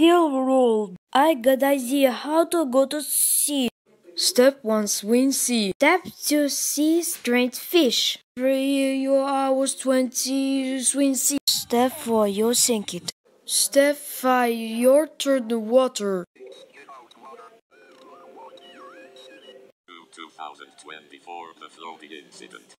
Still ruled. I got idea how to go to sea. Step 1 swim sea. Step 2 sea strange fish. 3 your hours 20 swim sea. Step 4 you sink it. Step 5 your turn the water. 2024 The floating incident.